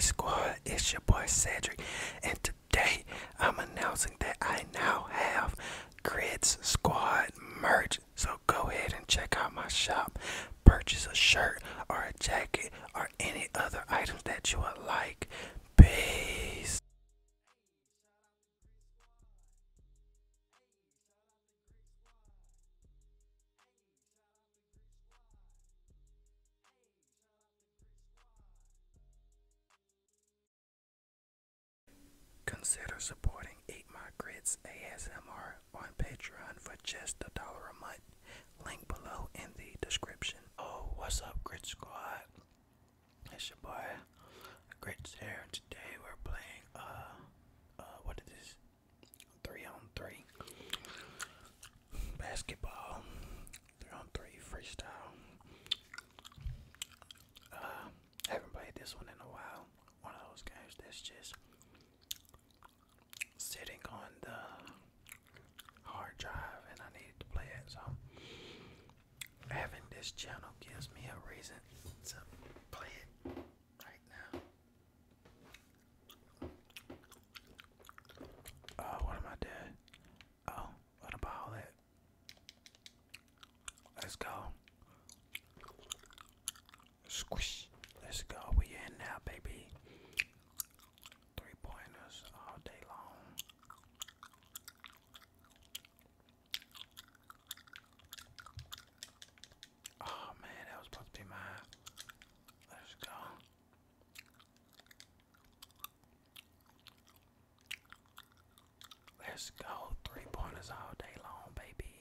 Squad. It's your boy Cedrick, and today I'm announcing that I now have Grits Squad merch. So go ahead and check out my shop. Purchase a shirt or a jacket or any other items that you would like. Consider supporting Eat My Grits ASMR on Patreon for just a dollar a month. Link below in the description. Oh, what's up, Grit Squad? It's your boy, Grits here. Today we're playing, uh, uh, what is this? Three on three. Basketball. Three on three freestyle. Uh, haven't played this one in a while. One of those games that's just sitting on the hard drive and I needed to play it. So having this channel gives me a reason to play it right now. Oh, what am I doing? Oh, what about it? Let's go. Squish. Let's go. We in now, baby. Three pointers all day long. Oh man, that was supposed to be mine. Let's go. Let's go. Three pointers all day long, baby.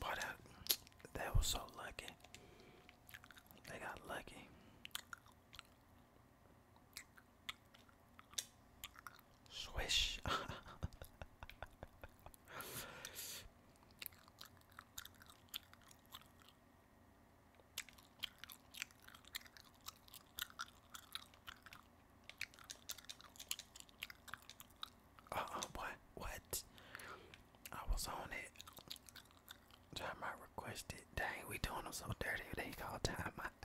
But uh, that was so lucky. They got lucky. Swish. Uh uh, what? What? I was on it. Time out requested. Dang, we doing them so dirty. They call time out.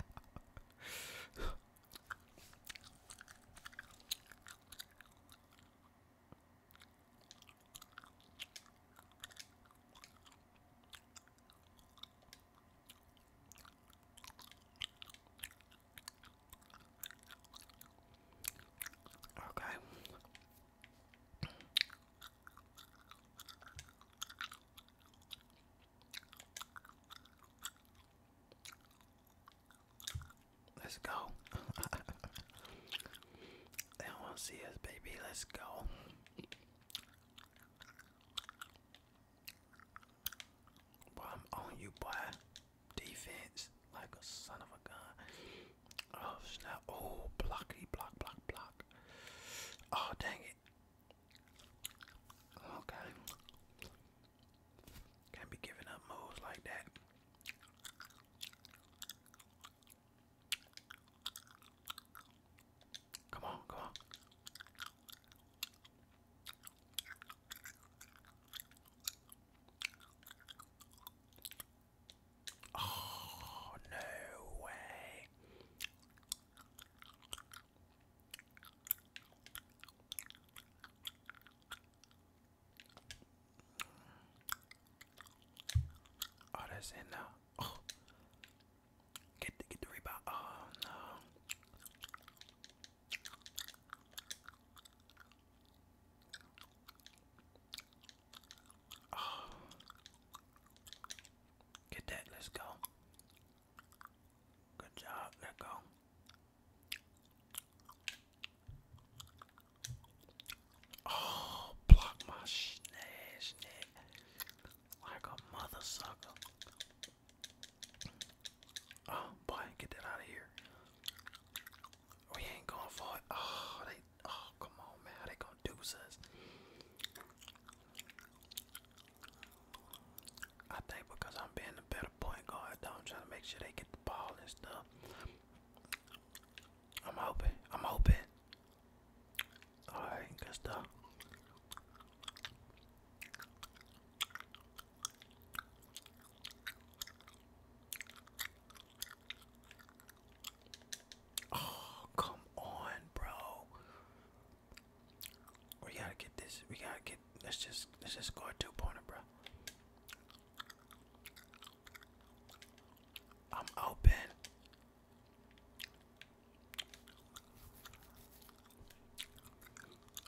Let's go. they to see us, baby. Let's go. Boy, I'm on you, boy. Defense like a son of a gun. Oh, snap. Oh, blockity, block, block, block. Oh, dang it. Okay. Can't be giving up moves like that. Come on, come on. Oh, no way. That's in now. Let's just let's just score two pointer, bro. I'm open.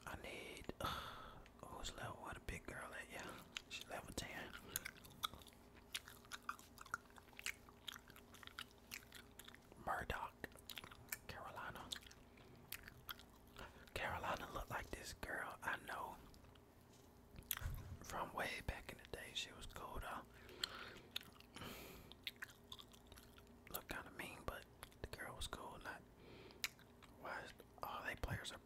I need uh, who's level what a big girl at yeah. She's level ten. Murdoch, Carolina. Carolina look like this girl I know from way back in the day. She was cool though. Looked kind of mean, but the girl was cool. Not why all they players are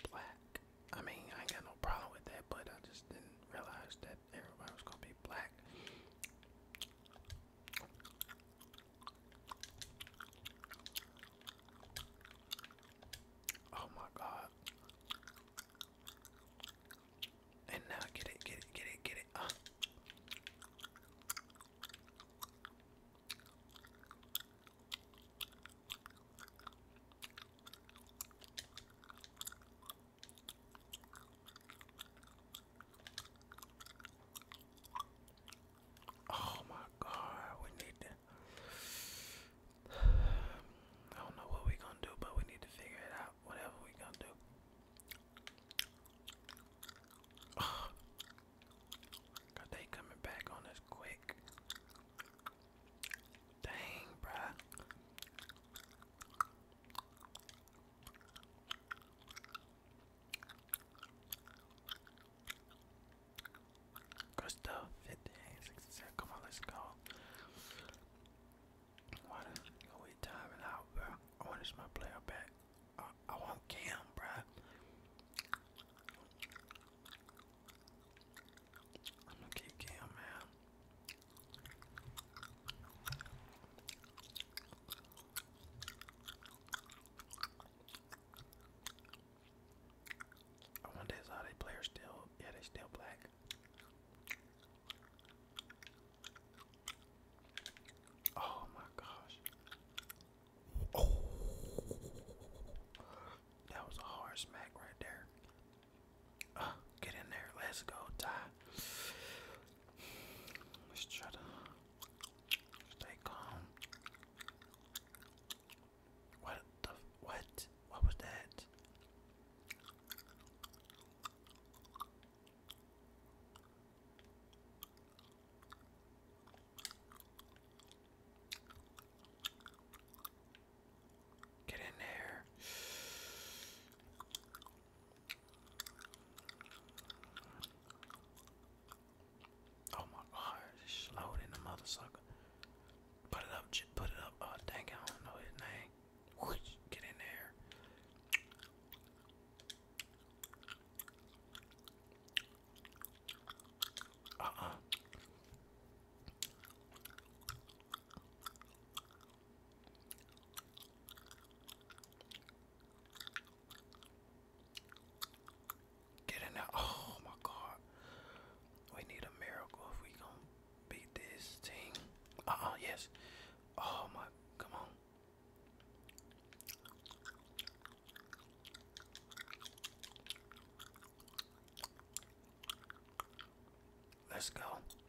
just go.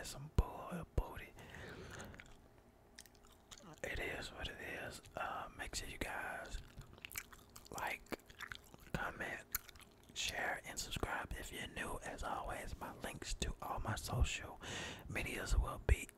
had some bull booty. It is what it is. Uh, make sure you guys like, comment, share, and subscribe if you're new. As always, my links to all my social medias will be